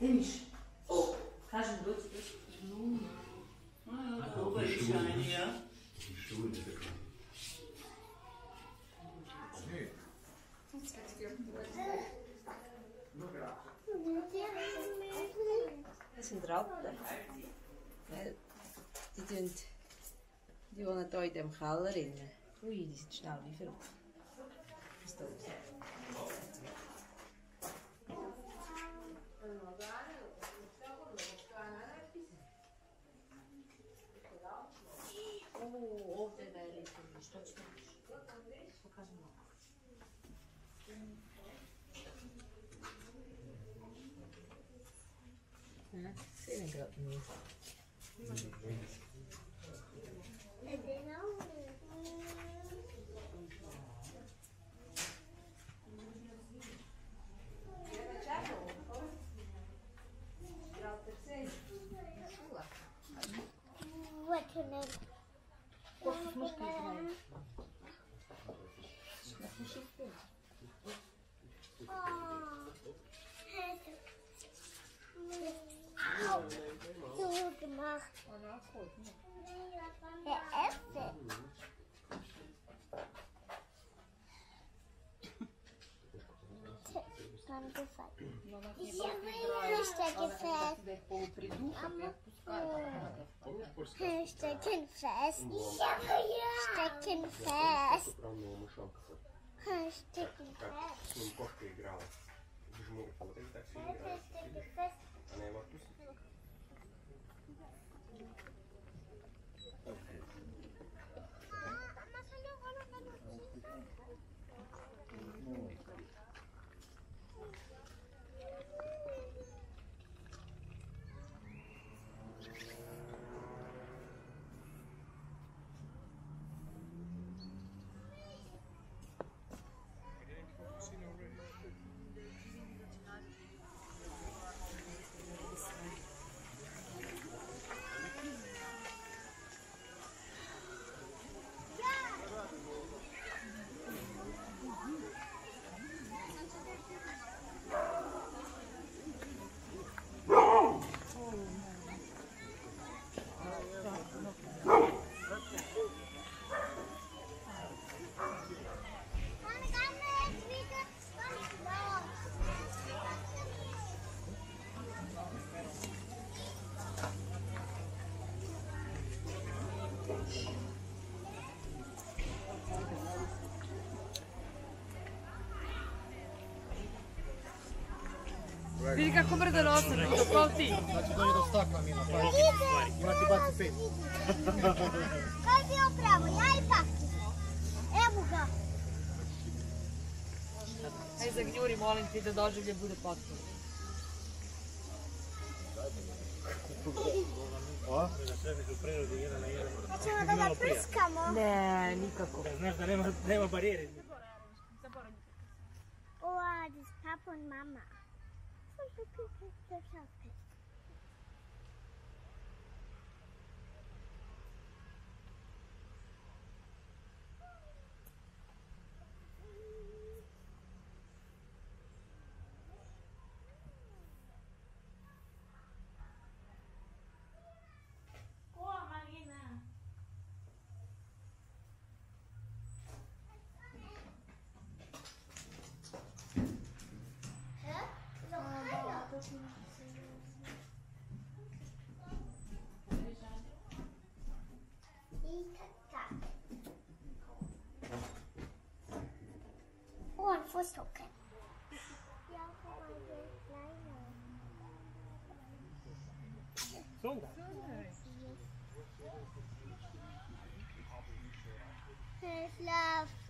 Hemisch. Oh, Taschenlutz ah, ist Blume. Ah, da oben ist eine, ja. Die Stuhl ist bekannt. Okay. Das sind Ratten. Die, tun, die wohnen hier in dem Keller. Ui, die sind schnell wie verrückt. Das ist tot. Gerade nicht. So мышка играет. Ну, Она охотник. Это? Нам писать. Я вырасту, писать. Stecken fest. Stecken fest. Stecken fest. Vidi kako brdo nosa, to kao ti. Znači dođe do stakla Mila, pa ima ti baci pet. Kaj bi opravo? Ja i paki. Evo ga. Aj zagnjuri, molim ti da doživlje bude potpuno. A? Na središtu prirodi jedan na jedan. Hoćemo da ga prskamo. Ne, nikako. Znaš da nema, nema barijere. Oa, das ist Papa und Mama. Och en fårstocke. Såg du? Hello.